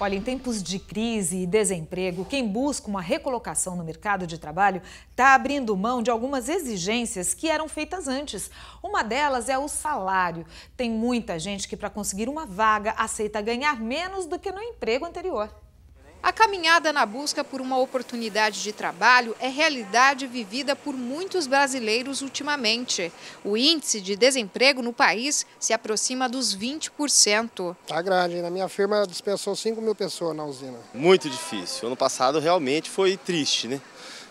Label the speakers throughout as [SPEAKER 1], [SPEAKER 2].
[SPEAKER 1] Olha, em tempos de crise e desemprego, quem busca uma recolocação no mercado de trabalho está abrindo mão de algumas exigências que eram feitas antes. Uma delas é o salário. Tem muita gente que, para conseguir uma vaga, aceita ganhar menos do que no emprego anterior.
[SPEAKER 2] A caminhada na busca por uma oportunidade de trabalho é realidade vivida por muitos brasileiros ultimamente. O índice de desemprego no país se aproxima dos 20%.
[SPEAKER 3] Está grande. Na minha firma dispensou 5 mil pessoas na usina.
[SPEAKER 4] Muito difícil. Ano passado realmente foi triste, né?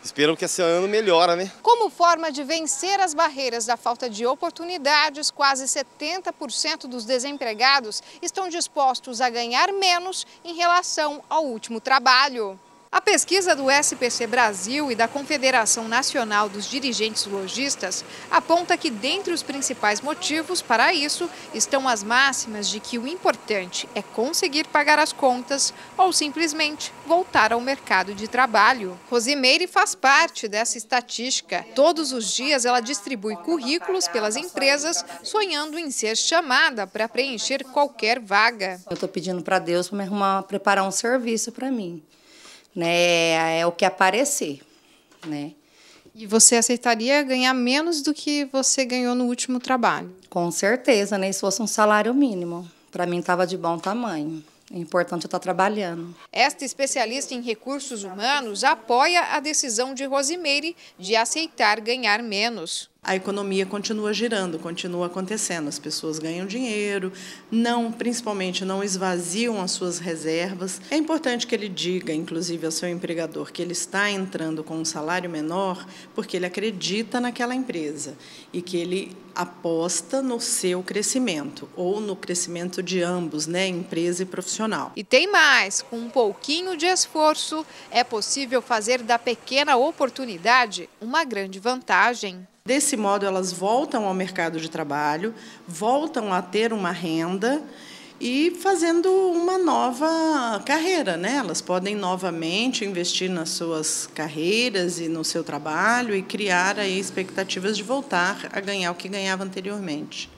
[SPEAKER 4] Esperam que esse ano melhora, né?
[SPEAKER 2] Como forma de vencer as barreiras da falta de oportunidades, quase 70% dos desempregados estão dispostos a ganhar menos em relação ao último trabalho. A pesquisa do SPC Brasil e da Confederação Nacional dos Dirigentes Logistas aponta que, dentre os principais motivos para isso, estão as máximas de que o importante é conseguir pagar as contas ou simplesmente voltar ao mercado de trabalho. Rosimeire faz parte dessa estatística. Todos os dias ela distribui currículos pelas empresas, sonhando em ser chamada para preencher qualquer vaga.
[SPEAKER 5] Eu estou pedindo para Deus para me arrumar, preparar um serviço para mim né? É o que aparecer, né?
[SPEAKER 2] E você aceitaria ganhar menos do que você ganhou no último trabalho?
[SPEAKER 5] Com certeza, né? Se fosse um salário mínimo, para mim estava de bom tamanho. É importante eu estar trabalhando.
[SPEAKER 2] Esta especialista em recursos humanos apoia a decisão de Rosimeire de aceitar ganhar menos
[SPEAKER 6] a economia continua girando, continua acontecendo. As pessoas ganham dinheiro, não, principalmente não esvaziam as suas reservas. É importante que ele diga, inclusive ao seu empregador, que ele está entrando com um salário menor porque ele acredita naquela empresa e que ele aposta no seu crescimento ou no crescimento de ambos, né, empresa e profissional.
[SPEAKER 2] E tem mais, com um pouquinho de esforço, é possível fazer da pequena oportunidade uma grande vantagem.
[SPEAKER 6] Desse modo, elas voltam ao mercado de trabalho, voltam a ter uma renda e fazendo uma nova carreira, né? Elas podem novamente investir nas suas carreiras e no seu trabalho e criar aí expectativas de voltar a ganhar o que ganhava anteriormente.